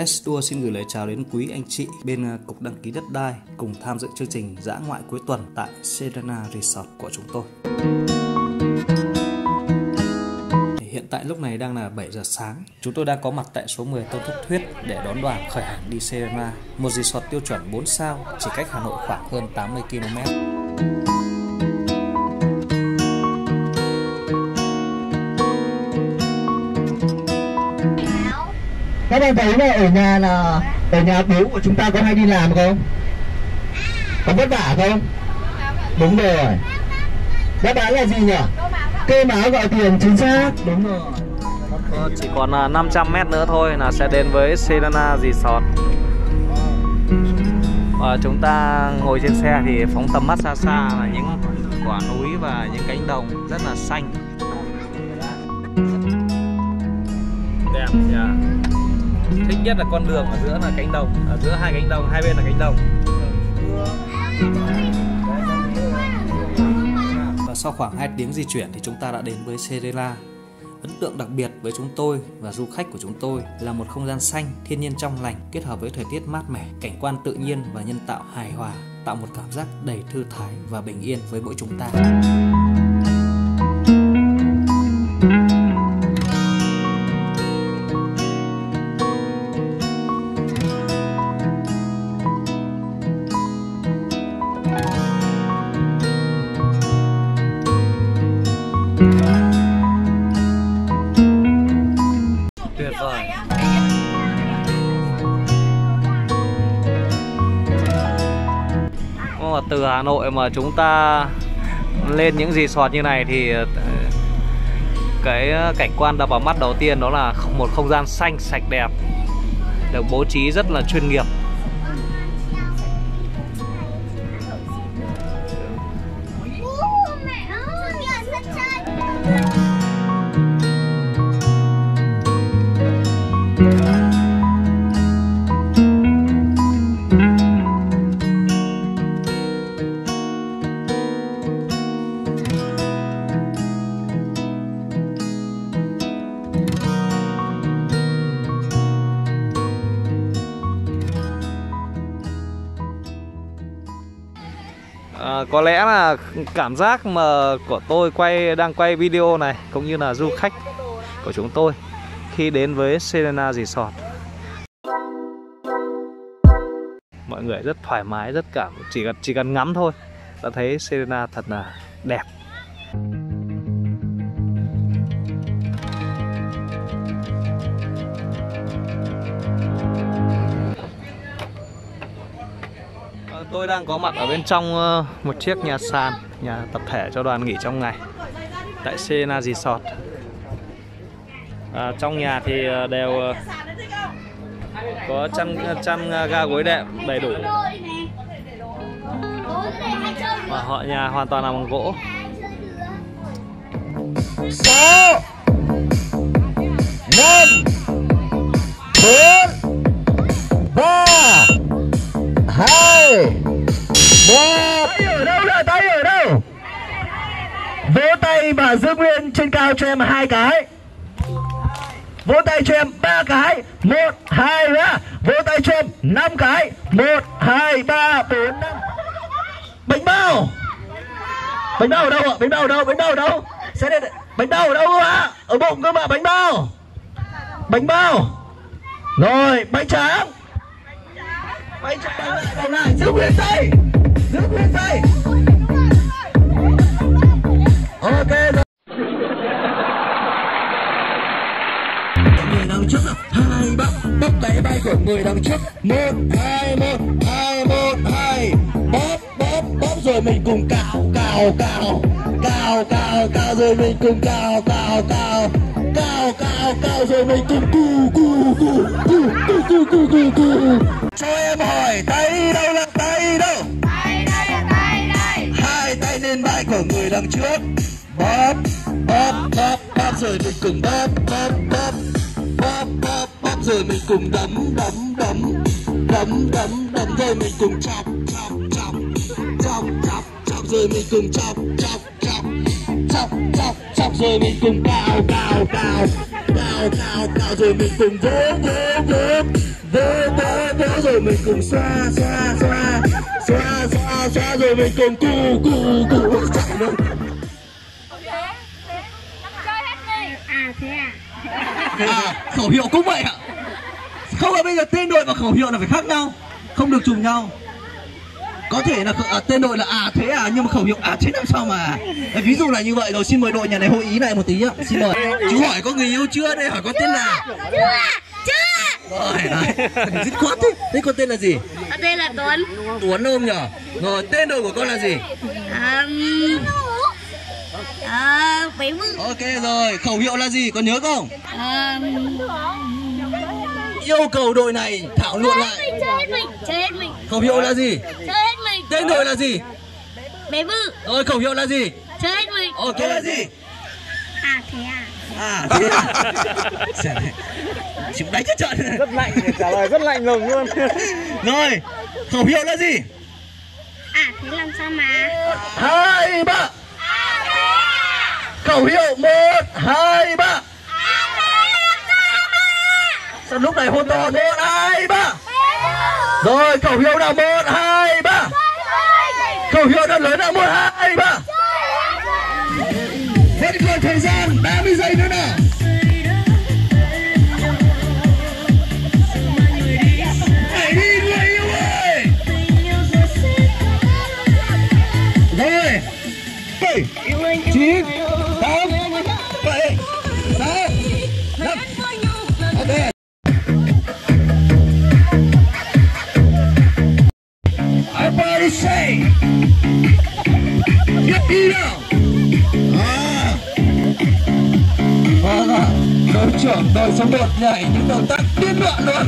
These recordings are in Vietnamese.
Let's Tour xin gửi lời chào đến quý anh chị bên à, Cục Đăng ký Đất đai cùng tham dự chương trình dã ngoại cuối tuần tại Serena Resort của chúng tôi. Hiện tại lúc này đang là 7 giờ sáng. Chúng tôi đang có mặt tại số 10 Tôn Thúc Thuyết để đón đoàn khởi hành đi Serena, một resort tiêu chuẩn 4 sao, chỉ cách Hà Nội khoảng hơn 80 km. Các bạn thấy là ở nhà là, ở nhà bố của chúng ta có hay đi làm không? Có vất vả không? Đúng rồi. Đáp án là gì nhỉ? Cây máu gọi tiền chính xác. Đúng rồi. Ờ, chỉ còn à, 500 mét nữa thôi là sẽ đến với Serena Resort. Và chúng ta ngồi trên xe thì phóng tầm mắt xa xa là những quả núi và những cánh đồng rất là xanh. Đẹp nhỉ? Thích nhất là con đường ở giữa là cánh đồng ở giữa hai cánh đồng hai bên là cánh đồng Và sau khoảng 2 tiếng di chuyển thì chúng ta đã đến với Serela Ấn tượng đặc biệt với chúng tôi và du khách của chúng tôi là một không gian xanh, thiên nhiên trong lành kết hợp với thời tiết mát mẻ, cảnh quan tự nhiên và nhân tạo hài hòa, tạo một cảm giác đầy thư thái và bình yên với mỗi chúng ta. Tuyệt vời. mà từ Hà Nội mà chúng ta lên những resort như này thì cái cảnh quan đập vào mắt đầu tiên đó là một không gian xanh sạch đẹp được bố trí rất là chuyên nghiệp có lẽ là cảm giác mà của tôi quay đang quay video này cũng như là du khách của chúng tôi khi đến với Serena Resort. Mọi người rất thoải mái, rất cảm chỉ cần chỉ cần ngắm thôi đã thấy Serena thật là đẹp. Tôi đang có mặt ở bên trong ờ, một chiếc nhà sàn, nhà tập thể cho đoàn nghỉ trong ngày tại Sena Resort. À, trong nhà thì ờ, đều ờ, có chăn chăn ga gối đệm đầy đủ và họ nhà hoàn toàn là bằng gỗ. sáu năm một tay ở đâu là tay ở đâu? Vỗ tay và giữ nguyên trên cao cho em hai cái. Vỗ tay cho em ba cái. Một, hai, ba. Vỗ tay cho em năm cái. Một, hai, ba, bốn, năm. Bánh bao. Bánh bao ở đâu ạ? Bánh bao ở đâu? Bánh bao ở đâu? Sẽ đây bánh bao ở đâu cơ ạ? Ở bụng cơ mà, bánh bao. Bánh bao. Rồi, bánh tráng bánh tráng còn lại giữ nguyên tay! Giữ nguyên tay! Ok rồi. Người đằng trước hai ba bóp tay bay của người đằng trước một hai một hai một hai. Bóp bóp bóp rồi mình cùng cào cào cào cào cào cào rồi mình cùng cào cào cào cào cào cào rồi mình cùng cu cu cu cu cu cu cu cu cu. Cho em hỏi tay đâu là tay đâu? Tay đây là tay đây. hai tay lên vai của người đằng trước. Bóp bóp bóp bóp rồi mình cùng bóp bóp bóp. Bóp bóp bóp rồi mình cùng đấm đấm đấm. Đấm đấm đấm rồi mình cùng chọc chọc chọc. Chọc chọc chọc rồi mình cùng chọc chọc chọc chọc chọc rồi mình cùng cào cào cào cào cào cào rồi mình cùng. Vỗ vỗ vỗ. Vỗ vỗ vỗ rồi mình cùng. Xoa xoa xoa. Xoa xoa xoa rồi mình cùng. Cù cù cù. Chạy luôn chơi hết đi à thế à à, khẩu hiệu cũng vậy ạ. Không là bây giờ tên đội và khẩu hiệu là phải khác nhau không được trùng nhau có thể là à, tên đội là à thế à nhưng mà khẩu hiệu à thế làm sao mà. Đấy, ví dụ là như vậy rồi xin mời đội nhà này hội ý lại một tí ạ. Xin mời. Chú hỏi có người yêu chưa đây hỏi có tên là chưa chưa. Rồi đấy dứt khoát thế. Thế con tên là gì? Đây là Tuấn. Tuấn không nhở? Rồi tên đội của con là gì? Um, vư ok rồi khẩu hiệu là gì con nhớ không? Um, yêu cầu đội này thảo luận lại. chơi hết mình chơi hết mình. Khẩu hiệu là gì? Chơi hết mình. Tên đội là gì? Bé vư rồi khẩu hiệu là gì? Chơi hết mình. Ok. Là gì? À thế à? À thế à? Xem này. chịu đánh chết trận. Rất lạnh, trả lời rất lạnh lùng luôn. Rồi khẩu hiệu là gì? À thế làm sao mà? Hai ba. Khẩu hiệu một hai ba lúc này hôn to một hai ba? Rồi khẩu hiệu nào một hai ba. Khẩu hiệu nào lớn nào một hai ba. Hết còn thời gian 30 giây nữa nào Hãy đi người yêu ơi. Rồi. Bảy chín à. Vâng ạ Đội trưởng đội số 1 nhảy những động tác điên loạn luôn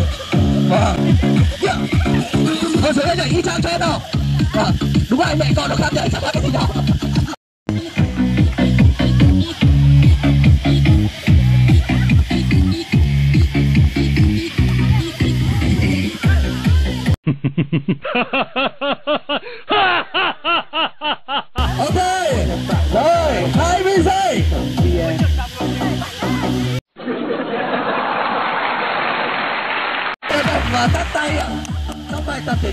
Vâng yeah. Đội số 2 nhảy y chang cho em nào Vâng Đúng rồi mẹ con nó khác nhảy chẳng khác cái gì đâu ha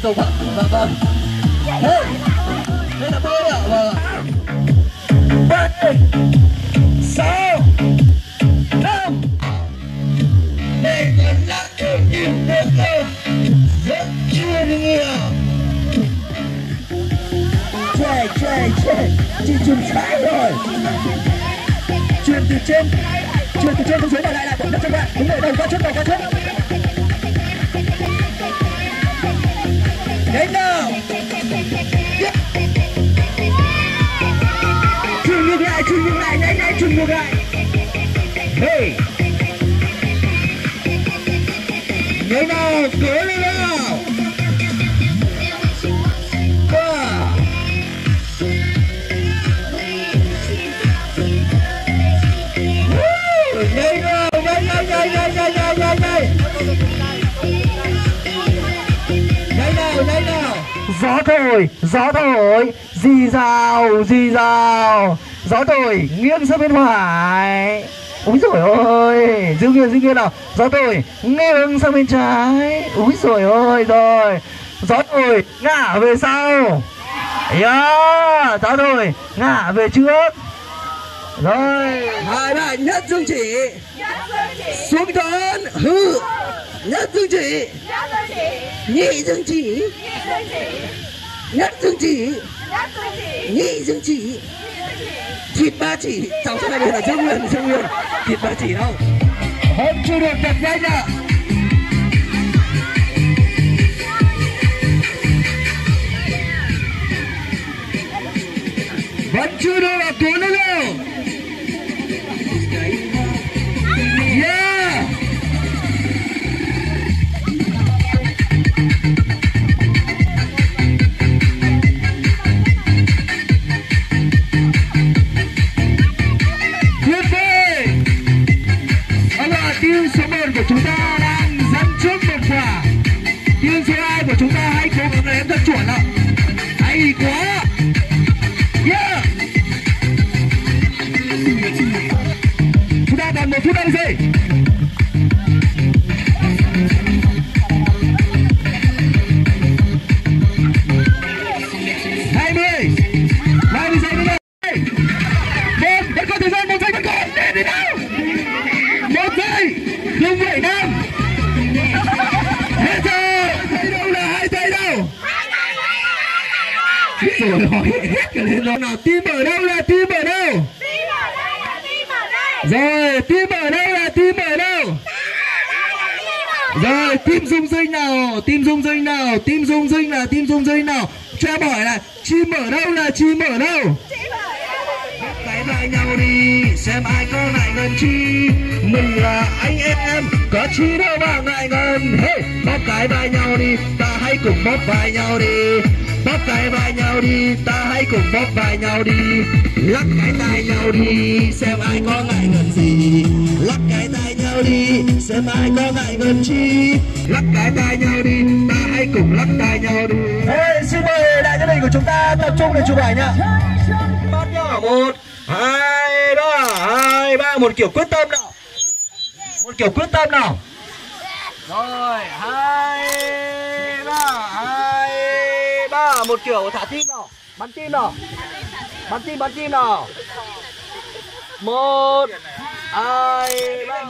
cuối cùng ạ Dạ vâng. vâng, vâng. Đây Đây là bơi ạ Vâng ba Bảy, Sáu, Năm. Để còn lắc được nhịp bước lên Rất chuyên nghiệp Chạy chạy chạy Chị chùm trái rồi. Chuyền từ trên Chuyền từ trên xuống dưới này lại lại Đập cho bạn Đúng rồi đầu qua trước đầu qua trước. Gió thổi gió thổi dì rào dì rào gió thổi nghiêng sang bên phải úi rồi ôi giữ nguyên giữ nguyên nào. Gió thổi nghiêng sang bên trái. Úi rồi ôi rồi. Gió thổi ngả về sau. Yeah, gió thổi ngả về trước. Rồi. Hai bạn nhất dương chỉ. Xuống đón hư nhất dương chỉ. Nhị dương chỉ. Nhất dương chỉ. Nhị dương chỉ thịt ba chỉ. Cháu sẽ này là dương nguyên dương nguyên. Thịt ba chỉ đâu? Hôm chưa được đẹp nhanh ạ. Vẫn chưa đâu là cuốn nữa đâu một giây cùng bảy năm. Hết giờ tay đâu là hai tay đâu? Rồi hỏi hết cả lên nào tim ở đâu là tim ở đâu? Rồi tim ở đâu là tim ở đâu? Rồi tim rung rinh nào? Tim rung rinh nào? Tim rung rinh là tim rung rinh nào? Cho em hỏi là chim ở đâu là chim ở đâu? chim vai nhau đi xem ai có ngại ngần chi. Mình là anh em có chi đâu mà ngại ngần. Hey, bóp cái vai nhau đi ta hãy cùng bóp vai nhau đi. Bóp cái vai nhau đi ta hãy cùng bóp vai nhau đi. Lắc cái tai nhau đi xem ai có ngại ngần gì. Lắc cái tai nhau đi xem ai có ngại ngần chi. Lắc cái tai nhau đi ta hãy cùng lắc tai nhau đi. Hey, xin mời đại gia đình của chúng ta tập trung để chụp ảnh nhá bắt nhá một hai ba hai, ba, một kiểu quyết tâm nào. Một kiểu quyết tâm nào. Rồi, hai ba hai, ba, một kiểu thả tim nào. Bắn tim nào. Bắn tim bắn tim nào. Một, hai, ba